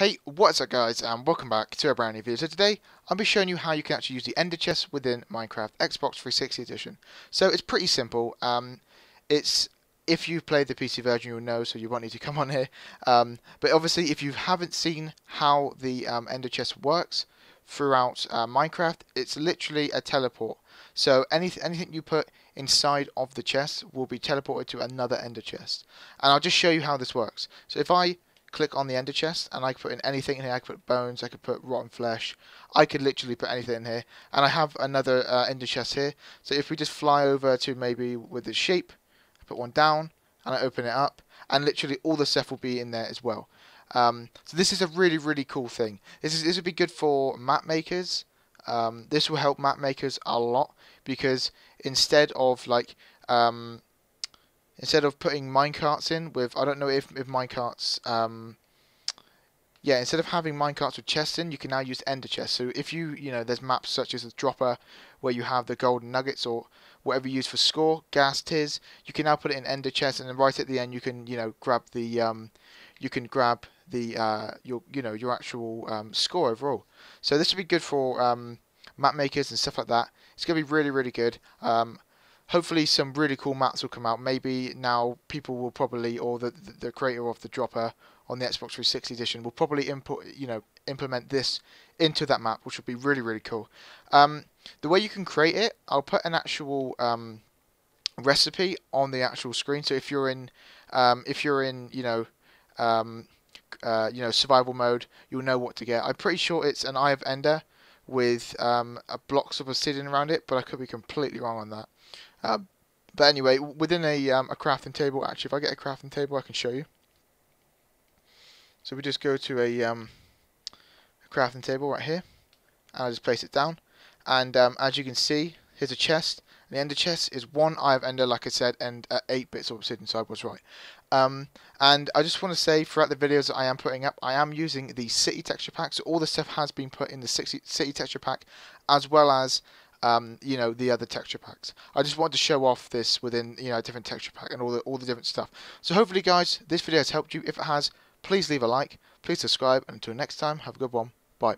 Hey, what's up guys and welcome back to a brand new video. So today I'll be showing you how you can actually use the Ender chest within Minecraft Xbox 360 edition. So it's pretty simple. Um, it's if you've played the PC version you'll know so you won't need to come on here. Um, but obviously if you haven't seen how the um, Ender chest works throughout uh, Minecraft it's literally a teleport. So anything anything you put inside of the chest will be teleported to another Ender chest. And I'll just show you how this works. So if I click on the ender chest and I could put in anything in here. I could put bones, I could put rotten flesh. I could literally put anything in here. And I have another uh, ender chest here. So if we just fly over to maybe with the sheep, I put one down and I open it up and literally all the stuff will be in there as well. Um, so this is a really, really cool thing. This is this would be good for map makers. Um, this will help map makers a lot because instead of like um, instead of putting minecarts in with I don't know if if minecarts um yeah instead of having minecarts with chests in you can now use ender chests. So if you you know there's maps such as the dropper where you have the golden nuggets or whatever you use for score gas tears you can now put it in ender chests and then right at the end you can you know grab the um you can grab the uh your you know your actual um, score overall. So this would be good for um map makers and stuff like that. It's going to be really really good. Um hopefully some really cool maps will come out. Maybe now people will probably, or the the creator of the dropper on the Xbox 360 edition will probably input, you know, implement this into that map, which would be really really cool. Um, the way you can create it, I'll put an actual um, recipe on the actual screen. So if you're in, um, if you're in, you know. Um, uh, you know, survival mode, you'll know what to get. I'm pretty sure it's an Eye of Ender with um, blocks of obsidian around it, but I could be completely wrong on that. Um, but anyway, within a, um, a crafting table, actually, if I get a crafting table, I can show you. So we just go to a, um, a crafting table right here, and I just place it down. And um, as you can see, here's a chest. The ender chest is one eye of ender, like I said, and uh, 8 bits of obsidian, so I was right. Um, and I just want to say, throughout the videos that I am putting up, I am using the city texture pack, so all the stuff has been put in the city texture pack, as well as um, you know the other texture packs. I just wanted to show off this within you know a different texture pack and all the all the different stuff. So hopefully, guys, this video has helped you. If it has, please leave a like, please subscribe, and until next time, have a good one. Bye.